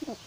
Gracias.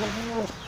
Oh,